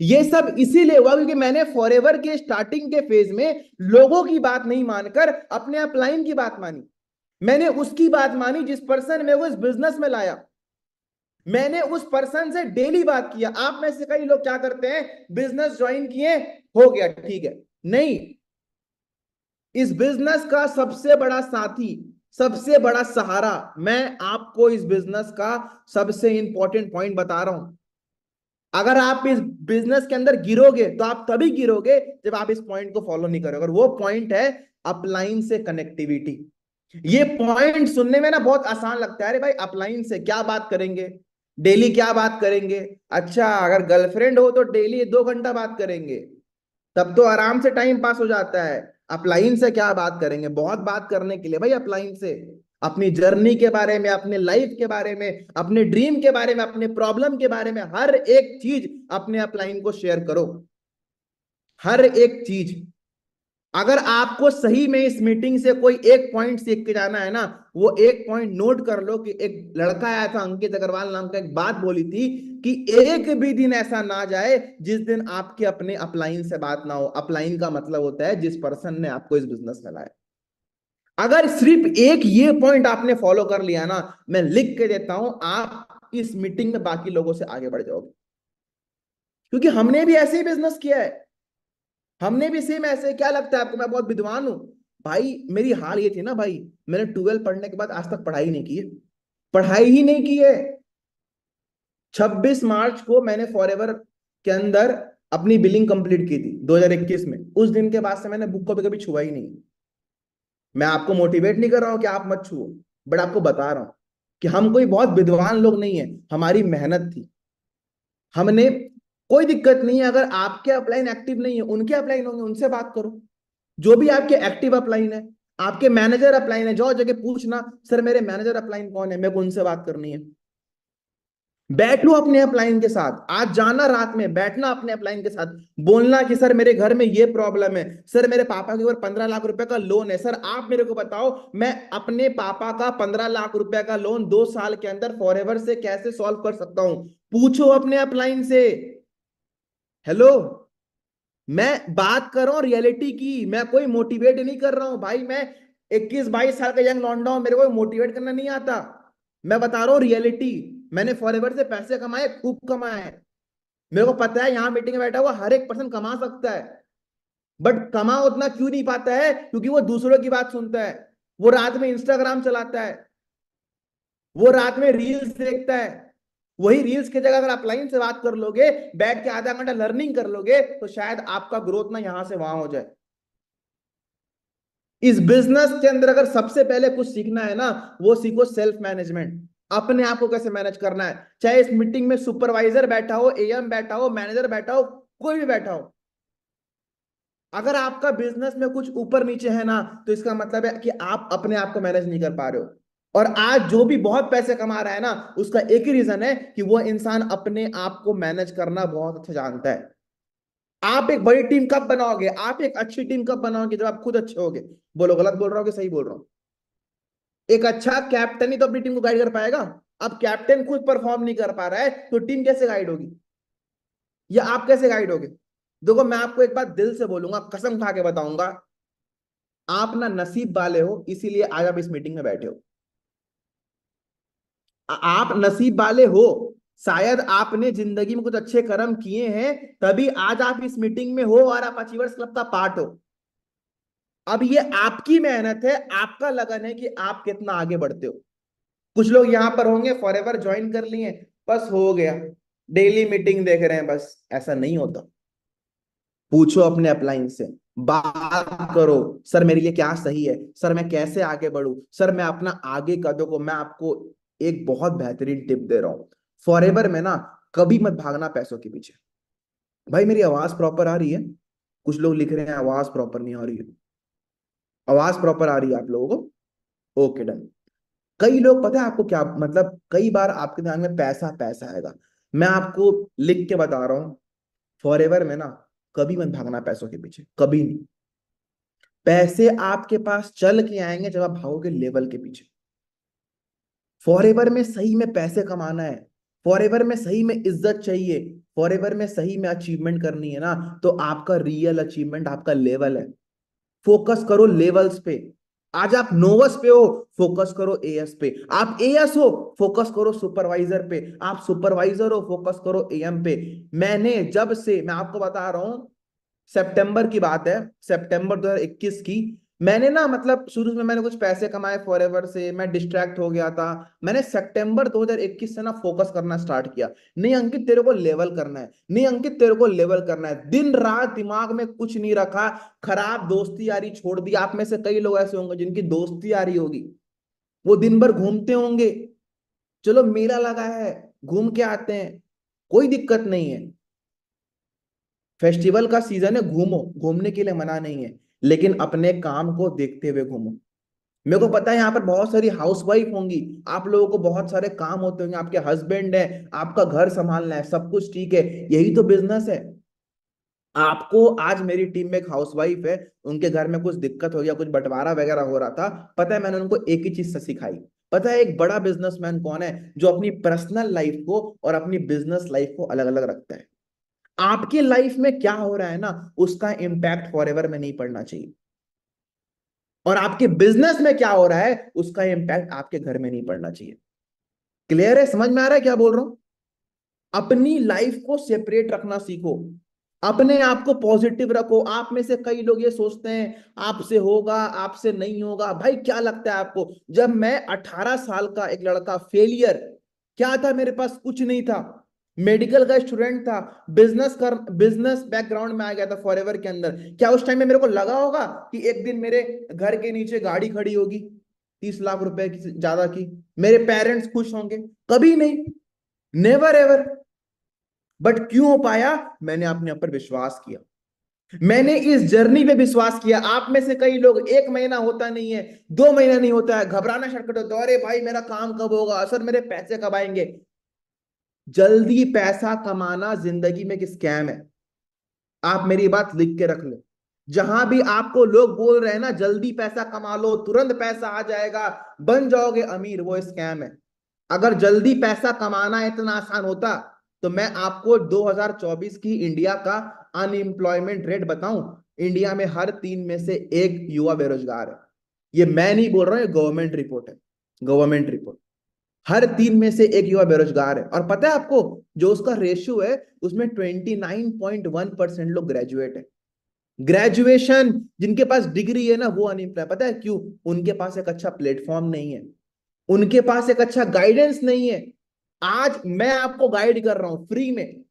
ये सब इसीलिए हुआ क्योंकि मैंने फॉरएवर के स्टार्टिंग के फ़ेज़ में लोगों की बात नहीं मानकर, अपने अपलाइन की बात मानी। मैंने उसकी बात मानी जिस पर्सन में वो इस बिज़नेस में लाया। मैंने उस पर्सन से डेली बात किया। आप में से कई लोग क्या करते हैं? बिज़नेस ज्वाइन किए, हो गया, ठीक है। नहीं। इस बिज़नेस का सबसे बड़ा साथी, सबसे बड़ा सहारा मैं आपको इस बिज़नेस का सबसे इंपॉर्टेंट पॉइंट बता रहा हूँ। अगर आप इस बिज़नेस के अंदर गिरोगे तो आप तभी गिरोगे जब आप इस पॉइंट को फॉलो नहीं करोगे। और वो पॉइंट है अपलाइन से कनेक्टिविटी ये पॉइंट सुनने में ना बहुत आसान लगता है। अरे भाई अपलाइन से क्या बात करेंगे? डेली क्या बात करेंगे? अच्छा अगर गर्लफ्रेंड हो तो डेली दो घंटा बात करेंगे। तब तो आराम से टाइम पास हो जाता है। अपलाइन से क्या बात करेंगे? बहुत बात करने के लिए। भाई अपलाइन से। अपनी जर्नी के बारे में, अपने लाइफ के बारे में, अपने ड्रीम के बारे में, अपने प्रॉब्लम के बारे में हर एक चीज़ अपने अपलाइन को शेयर करो। हर एक चीज़। अगर आपको सही में इस मीटिंग से कोई एक पॉइंट सीख के जाना है ना, वो एक पॉइंट नोट कर लो कि एक लड़का आया था, अंकित अग्रवाल नाम का एक बात बोली थी कि एक भी दिन ऐसा ना जाए जिस दिन आपके अपने अपलाइन से बात ना हो। अपलाइन का मतलब होता है जिस पर्सन ने आपको इस बिज़नेस में लाया। अगर सिर्फ़ एक ये पॉइंट आपने फॉलो कर लिया ना, मैं लिख के देता हूँ, आप इस मीटिंग में बाकी लोगों से आगे बढ़ जाओगे। क्योंकि हमने भी ऐसे ही बिज़नेस किया है। हमने भी सेम ऐसे, क्या लगता है आपको? मैं बहुत विद्वान हूँ। भाई, मेरी हाल ये थी ना भाई, मैंने ट्वेल्व पढ़ने के बाद आज तक पढ़ाई नहीं की है। पढ़ाई ही नहीं की है। 26 मार्च को मैंने फॉरएवर के अंदर अपनी बिलिंग कंप्लीट की थी 2021 में। उस दिन के बाद से मैंने बुक को भी कभी छुआ ही नहीं। मैं आपको मोटिवेट नहीं कर रहा हूँ कि आप मत छुओ बट आपको बता रहा हूँ कि हम कोई बहुत विद्वान लोग नहीं है, हमारी मेहनत थी। हमने कोई दिक्कत नहीं है, अगर आपके अपलाइन एक्टिव नहीं है, उनके अपलाइन होंगे, उनसे बात करो। जो भी आपके एक्टिव अपलाइन है, आपके मैनेजर अपलाइन है, जो जगह पूछना, सर, मेरे मैनेजर अपलाइन कौन है? मेरे को उनसे बात करनी है। बैठ अपने अपलाइन के साथ। आज जाना रात में, बैठना अपने अपलाइन के साथ। बोलना कि, सर, मेरे घर में ये प्रॉब्लम है। सर, मेरे पापा के ऊपर पंद्रह लाख रुपए का लोन है। सर, आप मेरे को बताओ, मैं अपने पापा का पंद्रह लाख रुपए का लोन दो साल के अंदर फॉर से कैसे सॉल्व कर सकता हूँ? पूछो अपने अपलाइन से। हेलो मैं बात कर रहा हूँ रियलिटी की। मैं कोई मोटिवेट नहीं कर रहा हूँ। भाई, मैं 21 22 साल का यंग लॉन्डा हूँ। मेरे को मोटिवेट करना नहीं आता। मैं बता रहा हूँ रियलिटी मैंने फॉरएवर से पैसे कमाए, खूब कमाए। मेरे को पता है, यहाँ मीटिंग में बैठा हुआ हर एक पर्सन कमा सकता है। बट कमा उतना क्यों नहीं पाता है? क्योंकि वो दूसरों की बात सुनता है। वो रात में इंस्टाग्राम चलाता है। वो रात में रील्स देखता है। वही रील्स की जगह अगर आप लाइन से बात कर लोगे, बैठ के आधा घंटा लर्निंग कर लोगे तो शायद आपका ग्रोथ ना यहाँ से वहाँ हो जाए। इस बिज़नेस के अंदर अगर सबसे पहले कुछ सीखना है ना, वो सीखो सेल्फ मैनेजमेंट अपने आप को कैसे मैनेज करना है? चाहे इस मीटिंग में सुपरवाइजर बैठा हो एएम बैठा हो मैनेजर बैठा हो, कोई भी बैठा हो। अगर आपका बिज़नेस में कुछ ऊपर नीचे है ना तो इसका मतलब है कि आप अपने आप को मैनेज नहीं कर पा रहे हो। और आज जो भी बहुत पैसे कमा रहा है ना, उसका एक ही रीजन है कि वो इंसान अपने आप को मैनेज करना बहुत अच्छा जानता है। आप एक बड़ी टीम कब बनाओगे? आप एक अच्छी टीम कब बनाओगे जब आप खुद अच्छे होगे? बोलो, गलत बोल रहा हो कि सही बोल रहा हूँ? एक अच्छा कैप्टन ही तो अपनी टीम को गाइड कर पाएगा। अब कैप्टन खुद परफॉर्म नहीं कर पा रहा है तो टीम कैसे गाइड होगी? या आप कैसे गाइड होगे? देखो, मैं आपको एक बात दिल से बोलूँगा, कसम खा के बताऊँगा। आप ना नसीब वाले हो, इसीलिए आज आप इस मीटिंग में बैठे हो। आप नसीब वाले हो, शायद आपने ज़िंदगी में कुछ अच्छे कर्म किए हैं, तभी आज आप इस मीटिंग में हो और आप अचीवर्स क्लब का पार्ट हो। अब ये आपकी मेहनत है, आपका लगन है कि आप कितना आगे बढ़ते हो। कुछ लोग यहाँ पर होंगे फॉर एवर ज्वाइन कर लिए, बस हो गया। डेली मीटिंग देख रहे हैं, बस ऐसा नहीं होता। पूछो अपने अपलाइन से, बात करो, सर, मेरे लिए क्या सही है? सर, मैं कैसे आगे बढ़ू? सर, मैं अपना आगे कदों को, मैं आपको एक बहुत बेहतरीन टिप दे रहा हूँ। फॉर एवर में ना, कभी मत भागना पैसों के पीछे। भाई, मेरी आवाज़ प्रॉपर आ रही है? कुछ लोग लिख रहे हैं, आवाज़ प्रॉपर नहीं आ रही है। आवाज़ प्रॉपर आ रही है आप लोगों को? ओके डन कई लोग, पता है आपको क्या मतलब कई बार आपके ध्यान में पैसा पैसा आएगा। मैं आपको लिख के बता रहा हूँ फॉर एवर में ना, कभी मत भागना पैसों के पीछे, कभी नहीं। पैसे आपके पास चल के आएँगे जब आप भागोगे लेवल के पीछे। फॉर एवर में सही में पैसे कमाना है फॉर एवर में सही में इज़्ज़त चाहिए फॉर एवर में सही में अचीवमेंट करनी है ना तो आपका रियल अचीवमेंट आपका लेवल है। फोकस करो लेवल्स पे। आज आप नोवस पे हो फोकस करो एएस पे। आप एएस हो फोकस करो सुपरवाइजर पे। आप सुपरवाइजर हो फोकस करो एएम पे। मैंने जब से, मैं आपको बता रहा हूँ सितंबर की बात है। सितंबर 2021 की मैंने ना मतलब शुरू में मैंने कुछ पैसे कमाए फॉर से, मैं डिस्ट्रैक्ट हो गया था। मैंने सितंबर 2021 से ना फोकस करना स्टार्ट किया। नहीं अंकित, तेरे को लेवल करना है। नहीं अंकित, तेरे को लेवल करना है। दिन रात दिमाग में कुछ नहीं रखा। खराब दोस्ती यारी छोड़ दी। आप में से कई लोग ऐसे होंगे जिनकी दोस्ती यारी होगी। वो दिन भर घूमते होंगे। चलो, मेला लगा है। घूम के आते हैं। कोई दिक्कत नहीं है। फेस्टिवल का सीज़न है। घूमो। घूमने के लिए मना नहीं है। लेकिन अपने काम को देखते हुए घूमो। मेरे को पता है यहाँ पर बहुत सारी हाउसवाइफ होंगी। आप लोगों को बहुत सारे काम होते होंगे। आपके हस्बैंड है, आपका घर संभालना है, सब कुछ ठीक है। यही तो बिज़नेस है। आपको आज मेरी टीम में एक हाउसवाइफ है। उनके घर में कुछ दिक्कत हो गया, कुछ बंटवारा वगैरह हो रहा था। पता है मैंने उनको एक ही चीज़ से सिखाई। पता है एक बड़ा बिजनेसमैन कौन है जो अपनी पर्सनल लाइफ को और अपनी बिज़नेस लाइफ को अलग अलग रखता है? आपकी लाइफ में क्या हो रहा है ना, उसका इंपैक्ट फॉर एवर में नहीं पड़ना चाहिए। और आपके बिज़नेस में क्या हो रहा है, उसका इंपैक्ट आपके घर में नहीं पड़ना चाहिए। क्लियर है? समझ में आ रहा है क्या बोल रहा हूँ? अपनी लाइफ को सेपरेट रखना सीखो। अपने आप को पॉजिटिव रखो। आप में से कई लोग ये सोचते हैं, आपसे होगा, आपसे नहीं होगा। भाई, क्या लगता है आपको? जब मैं 18 साल का एक लड़का फेलियर क्या था मेरे पास? कुछ नहीं था। मेडिकल का स्टूडेंट था बिज़नेस कर बिज़नेस बैकग्राउंड में आ गया था फॉर के अंदर। क्या उस टाइम में मेरे को लगा होगा कि एक दिन मेरे घर के नीचे गाड़ी खड़ी होगी, तीस लाख रुपए की, ज़्यादा की? मेरे पेरेंट्स खुश होंगे। कभी नहीं। नेवर एवर बट क्यों हो पाया? मैंने अपने ऊपर विश्वास किया। मैंने इस जर्नी पे विश्वास किया। आप में से कई लोग, एक महीना होता नहीं है, दो महीना नहीं होता है, घबराना, शर्कट होता है अरे भाई, मेरा काम कब होगा? सर मेरे पैसे कब आएँगे? जल्दी पैसा कमाना ज़िंदगी में एक स्कैम है। आप मेरी बात लिख के रख लो। जहाँ भी आपको लोग बोल रहे हैं ना, जल्दी पैसा कमा लो, तुरंत पैसा आ जाएगा, बन जाओगे अमीर, वो स्कैम है। अगर जल्दी पैसा कमाना इतना आसान होता तो मैं आपको 2024 की इंडिया का अनएम्प्लॉयमेंट रेट बताऊँ। इंडिया में हर तीन में से एक युवा बेरोजगार है। ये मैं नहीं बोल रहा हूँ गवर्नमेंट रिपोर्ट है। गवर्नमेंट रिपोर्ट हर तीन में से एक युवा बेरोजगार है। और पता है आपको, जो उसका रेशियो है, उसमें 29.1 परसेंट लोग ग्रेजुएट है। ग्रेजुएशन जिनके पास डिग्री है ना, वो अनएम्प्लॉय पता है क्यों? उनके पास एक अच्छा प्लेटफॉर्म नहीं है। उनके पास एक अच्छा गाइडेंस नहीं है। आज मैं आपको गाइड कर रहा हूँ फ्री में।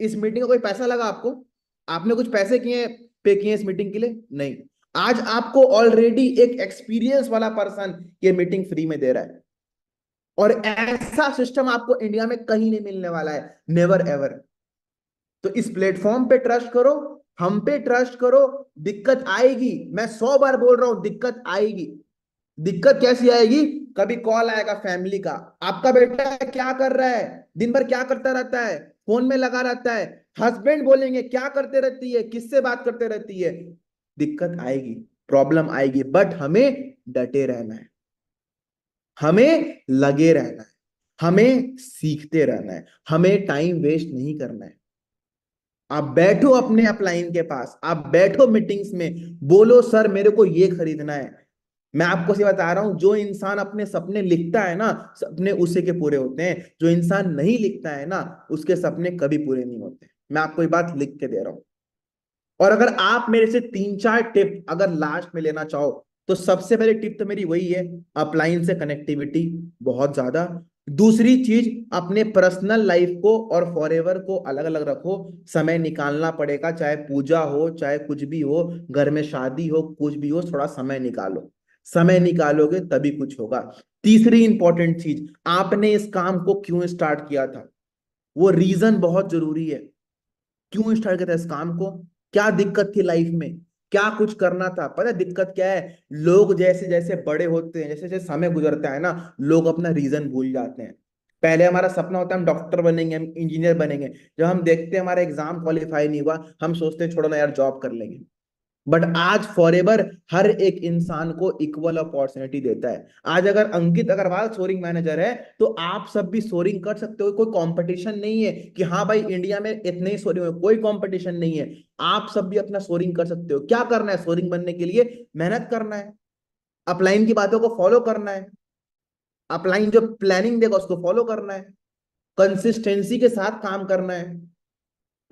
इस मीटिंग का कोई पैसा लगा आपको? आपने कुछ पैसे किए पे किए इस मीटिंग के लिए? नहीं। आज आपको ऑलरेडी एक एक्सपीरियंस वाला पर्सन ये मीटिंग फ्री में दे रहा है। और ऐसा सिस्टम आपको इंडिया में कहीं नहीं मिलने वाला है नेवर एवर तो इस प्लेटफॉर्म पे ट्रस्ट करो, हम पे ट्रस्ट करो, दिक्कत आएगी। मैं सौ बार बोल रहा हूँ, दिक्कत आएगी। दिक्कत कैसी आएगी? कभी कॉल आएगा फैमिली का। आपका बेटा क्या कर रहा है? दिन भर क्या करता रहता है? फ़ोन में लगा रहता है। हस्बैंड बोलेंगे, क्या करते रहती है? किससे बात करते रहती है? दिक्कत आएगी प्रॉब्लम आएगी बट हमें डटे रहना है। हमें लगे रहना है, हमें सीखते रहना है, हमें टाइम वेस्ट नहीं करना है। आप बैठो अपने अपलाइन के पास, आप बैठो मीटिंग्स में, बोलो, सर, मेरे को ये खरीदना है। मैं आपको से बता रहा हूँ, जो इंसान अपने सपने लिखता है ना, सपने उसे के पूरे होते हैं। जो इंसान नहीं लिखता है ना, उसके सपने कभी पूरे नहीं होते। मैं आपको ये बात लिख के दे रहा हूँ। और अगर आप मेरे से तीन चार टिप अगर लास्ट में लेना चाहो तो सबसे पहले टिप तो मेरी वही है, अपलाइन से कनेक्टिविटी बहुत ज़्यादा। दूसरी चीज़, अपने पर्सनल लाइफ को और फॉरएवर को अलग अलग रखो। समय निकालना पड़ेगा, चाहे पूजा हो, चाहे कुछ भी हो, घर में शादी हो, कुछ भी हो, थोड़ा समय निकालो। समय निकालोगे तभी कुछ होगा। तीसरी इंपॉर्टेंट चीज़, आपने इस काम को क्यों स्टार्ट किया था? वो रीजन बहुत ज़रूरी है। क्यों स्टार्ट किया था इस काम को? क्या दिक्कत थी लाइफ में? क्या कुछ करना था? पता दिक्कत क्या है? लोग जैसे जैसे बड़े होते हैं, जैसे जैसे समय गुजरता है ना, लोग अपना रीजन भूल जाते हैं। पहले हमारा सपना होता है हम डॉक्टर बनेंगे, हम इंजीनियर बनेंगे। जब हम देखते हैं हमारा एग्ज़ाम क्वालिफाई नहीं हुआ, हम सोचते हैं छोड़ो ना यार जॉब कर लेंगे। बट आज फॉर एवर हर एक इंसान को इक्वल अपॉर्चुनिटी देता है। आज अगर अंकित अग्रवाल सोरिंग मैनेजर है तो आप सब भी सोरिंग कर सकते हो। कोई कंपटीशन नहीं है कि हाँ भाई इंडिया में इतने ही सोरिंग हो कोई कंपटीशन नहीं है। आप सब भी अपना सोरिंग कर सकते हो। क्या करना है सोरिंग बनने के लिए? मेहनत करना है। अपलाइन की बातों को फॉलो करना है। अपलाइन जो प्लानिंग देगा, उसको फॉलो करना है। कंसिस्टेंसी के साथ काम करना है।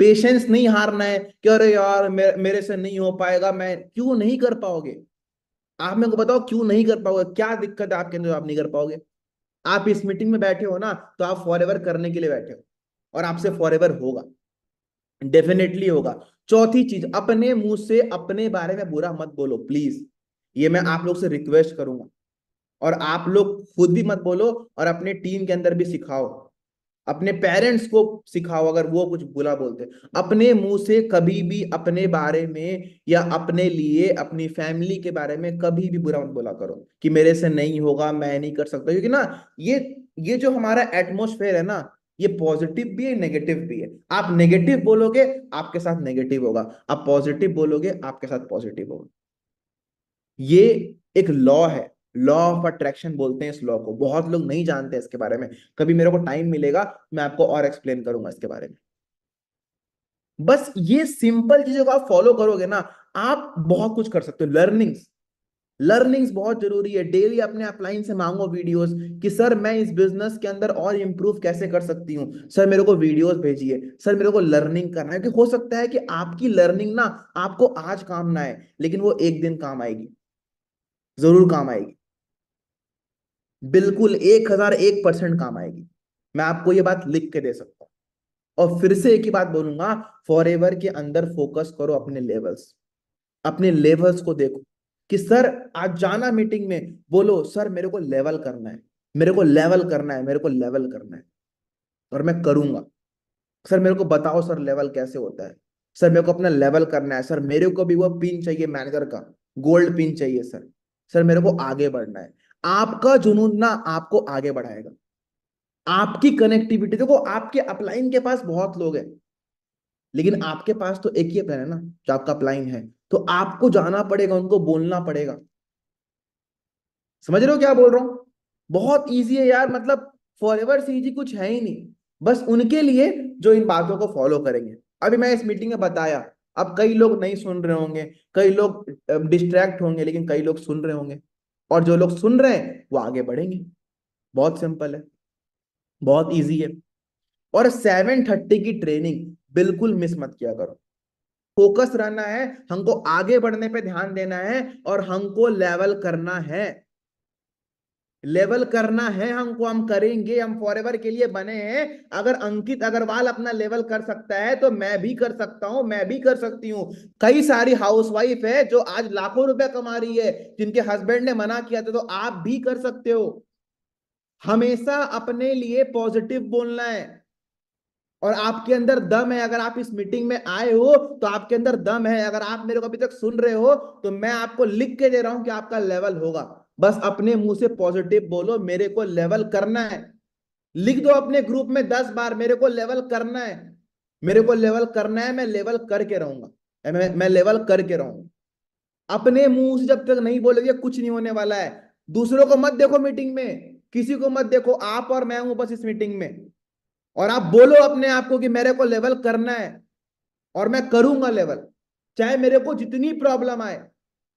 पेशेंस नहीं हारना है कि अरे यार मे, मेरे से नहीं हो पाएगा मैं क्यों नहीं कर पाओगे? आप मेरे को बताओ क्यों नहीं कर पाओगे? क्या दिक्कत है आपके अंदर आप नहीं कर पाओगे? आप इस मीटिंग में बैठे हो ना तो आप फॉर करने के लिए बैठे हो और आपसे फॉर होगा। डेफिनेटली होगा। चौथी चीज़ अपने मुँह से अपने बारे में बुरा मत बोलो प्लीज़ ये मैं आप लोग से रिक्वेस्ट करूँगा। और आप लोग खुद भी मत बोलो और अपने टीम के अंदर भी सिखाओ। अपने पेरेंट्स को सिखाओ, अगर वो कुछ बुरा बोलते अपने मुँह से कभी भी अपने बारे में या अपने लिए, अपनी फैमिली के बारे में कभी भी बुरा मत बोला करो कि मेरे से नहीं होगा, मैं नहीं कर सकता। क्योंकि ना, ये ये जो हमारा एटमोस्फेयर है ना, ये पॉजिटिव भी है नेगेटिव भी है। आप नेगेटिव बोलोगे, आपके साथ नेगेटिव होगा। आप पॉजिटिव बोलोगे, आपके साथ पॉजिटिव होगा। ये एक लॉ है। लॉ ऑफ़ अट्रैक्शन बोलते हैं इस लॉ को। बहुत लोग नहीं जानते इसके बारे में। कभी मेरे को टाइम मिलेगा, मैं आपको और एक्सप्लेन करूँगा इसके बारे में। बस ये सिंपल चीज़ों को आप फॉलो करोगे ना, आप बहुत कुछ कर सकते हो। लर्निंग्स लर्निंग्स बहुत ज़रूरी है। डेली अपने अपलाइन से मांगो वीडियोस कि, सर, मैं इस बिज़नेस के अंदर और इंप्रूव कैसे कर सकती हूँ? सर, मेरे को वीडियोस भेजिए। सर, मेरे को लर्निंग करना है। कि हो सकता है कि आपकी लर्निंग ना, आपको आज काम ना आए, लेकिन वो एक दिन काम आएगी। ज़रूर काम आएगी। बिल्कुल एक हज़ार एक परसेंट काम आएगी। मैं आपको ये बात लिख के दे सकता हूँ। और फिर से एक ही बात बोलूँगा फॉर एवर के अंदर फोकस करो अपने लेवल्स अपने लेवल्स को देखो कि सर, आज जाना मीटिंग में, बोलो, सर, मेरे को लेवल करना है। मेरे को लेवल करना है, मेरे को लेवल करना है। और मैं करूँगा। सर, मेरे को बताओ, सर लेवल कैसे होता है? सर, मेरे को अपना लेवल करना है। सर, मेरे को भी वो पिन चाहिए मैनेजर का। गोल्ड पिन चाहिए, सर। सर, मेरे को आगे बढ़ना है। आपका जुनून ना आपको आगे बढ़ाएगा। आपकी कनेक्टिविटी देखो आपके अपलाइन के पास बहुत लोग हैं, लेकिन आपके पास तो एक ही प्लान है ना, जो आपका अपलाइन है तो आपको जाना पड़ेगा, उनको बोलना पड़ेगा। समझ रहे हो क्या बोल रहा हूँ? बहुत इजी है यार मतलब फॉर एवर से इजी कुछ है ही नहीं, बस उनके लिए जो इन बातों को फॉलो करेंगे। अभी मैं इस मीटिंग में बताया, अब कई लोग नहीं सुन रहे होंगे, कई लोग डिस्ट्रैक्ट होंगे, लेकिन कई लोग सुन रहे होंगे। और जो लोग सुन रहे हैं, वो आगे बढ़ेंगे। बहुत सिंपल है, बहुत इजी है। और सेवन थर्टी की ट्रेनिंग बिल्कुल मिस मत किया करो। फोकस रहना है, हमको आगे बढ़ने पे ध्यान देना है और हमको लेवल करना है। लेवल करना है हमको, हम करेंगे, हम फॉर के लिए बने हैं। अगर अंकित अग्रवाल अपना लेवल कर सकता है तो मैं भी कर सकता हूँ, मैं भी कर सकती हूँ। कई सारी हाउसवाइफ है जो आज लाखों रुपए कमा रही है, जिनके हस्बैंड ने मना किया था तो आप भी कर सकते हो। हमेशा अपने लिए पॉजिटिव बोलना है। और आपके अंदर दम है, अगर आप इस मीटिंग में आए हो तो आपके अंदर दम है। अगर आप मेरे को अभी तक सुन रहे हो तो मैं आपको लिख के दे रहा हूँ कि आपका लेवल होगा। बस अपने मुँह से पॉजिटिव बोलो मेरे को लेवल करना है। लिख दो अपने ग्रुप में दस बार मेरे को लेवल करना है। मेरे को लेवल करना है मैं लेवल करके रहूँगा। मैं, मैं लेवल करके रहूँगा। अपने मुँह से जब तक नहीं बोलोगे कुछ नहीं होने वाला है। दूसरों को मत देखो मीटिंग में। किसी को मत देखो। आप और मैं हूँ बस इस मीटिंग में। और आप बोलो अपने आप को कि मेरे को लेवल करना है। और मैं करूँगा लेवल चाहे मेरे को जितनी प्रॉब्लम आए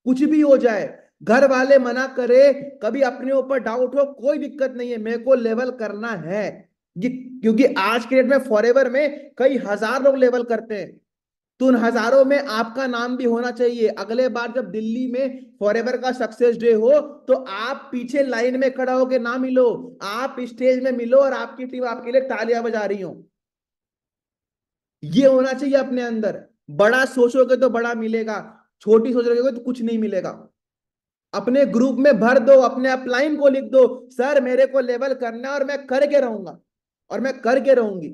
कुछ भी हो जाए घर वाले मना करे, कभी अपने ऊपर डाउट हो, कोई दिक्कत नहीं है, मेरे को लेवल करना है। क्योंकि आज के डेट में फॉर में कई हज़ार लोग लेवल करते हैं। तो उन हज़ारों में आपका नाम भी होना चाहिए। अगले बार जब दिल्ली में फॉर का सक्सेस डे हो तो आप पीछे लाइन में खड़ा होकर ना मिलो। आप स्टेज में मिलो और आपकी टीम आपके लिए तालियाँ बजा रही हो। ये होना चाहिए अपने अंदर। बड़ा सोचोगे तो बड़ा मिलेगा। छोटी सोच रहे तो कुछ नहीं मिलेगा। अपने ग्रुप में भर दो, अपने अपलाइन को लिख दो सर मेरे को लेवल करना और मैं करके रहूँगा, और मैं करके रहूँगी।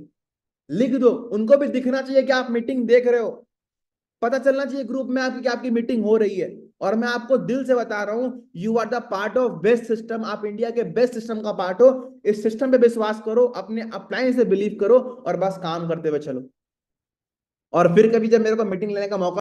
लिख दो, उनको भी दिखना चाहिए कि आप मीटिंग देख रहे हो। पता चलना चाहिए ग्रुप में आपकी आपकी मीटिंग हो रही है। और मैं आपको दिल से बता रहा हूँ you are the part of best system आप इंडिया के बेस्ट सिस्टम का पार्ट हो। इस सिस्टम पे विश्वास करो, अपने अप्लायंस से बिलीव करो और बस काम करते हुए चलो। और फिर कभी जब मेरे को मीटिंग लेने का मौका